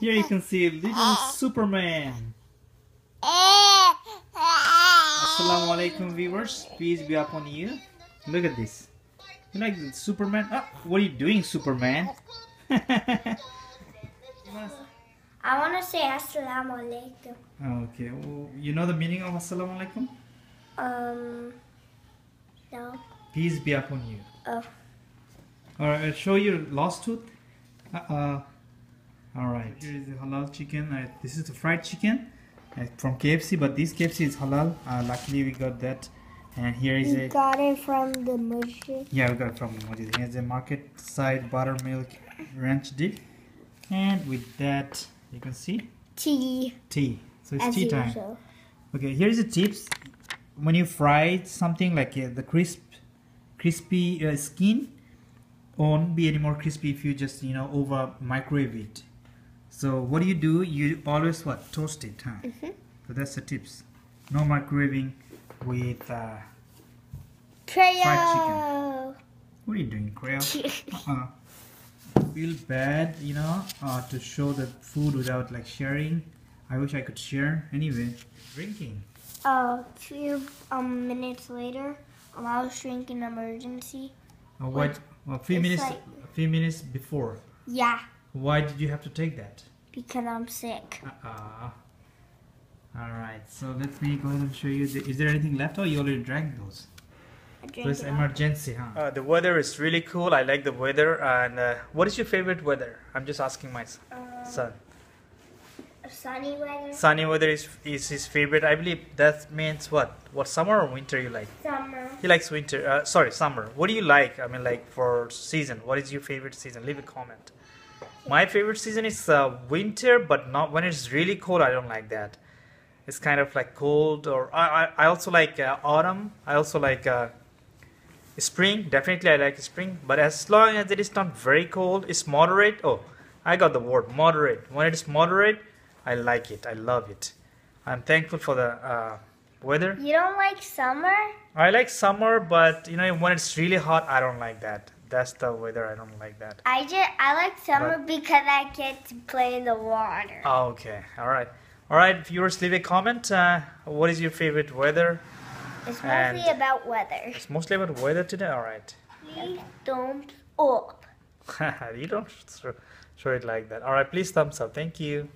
Here you can see little Superman. Assalamu alaikum viewers, peace be upon you. Look at this. You like Superman? Oh, what are you doing, Superman? I want to say assalamu alaikum. okay, well, you know the meaning of assalamu alaikum? Um, no. Peace be upon you. Oh. Alright, I'll show you lost tooth. Uh-uh. Alright, here is the halal chicken. Uh, this is the fried chicken uh, from KFC, but this KFC is halal. Uh, luckily we got that. And here is You a... got it from the masjid. Yeah, we got it from Mojid. Here's a market side buttermilk ranch dip. And with that, you can see Tea. tea. So it's As tea time. usual. Okay, here's the tips. When you fry something like uh, the crisp, crispy uh, skin, won't be any more crispy if you just you know over microwave it. So what do you do? You always what toast it, huh? Mhm. So that's the tips. No microwaving with. Uh, Trail. what are you doing, Creo? uh, feel bad, you know, uh, to show the food without like sharing. I wish I could share. Anyway, drinking. A few um, minutes later, um, I was drinking Emergen-C. Uh, what? A few minutes. like- a few minutes before. Yeah, Why did you have to take that? because I'm sick. Uh-uh. All right. So let me go ahead and show you. The, is there anything left? Oh, you already drank those. I So it's Emergen-C, huh? Uh, the weather is really cool. I like the weather. And uh, what is your favorite weather? I'm just asking my s- Um, son. sunny weather. Sunny weather is is his favorite. I believe that means what? What summer or winter you like? Summer. He likes winter. Uh, sorry, summer. What do you like? I mean, like for season. What is your favorite season? Leave a comment. My favorite season is uh, winter, but not when it's really cold. I don't like that. It's kind of like cold, or I I, I also like uh, autumn. I also like uh, spring. Definitely, I like spring. But as long as it is not very cold, it's moderate. Oh, I got the word moderate. When it is moderate, I like it. I love it. I'm thankful for the uh, weather. You don't like summer? I like summer, but you know when it's really hot, I don't like that. That's the weather. I don't like that. I just I like summer because I get to play in the water. Oh, okay. All right. All right, viewers, leave a comment. Uh, what is your favorite weather? It's and- mostly about weather. It's mostly about weather today. All right. Please don't up. you don't throw it like that. All right, please thumbs up. Thank you.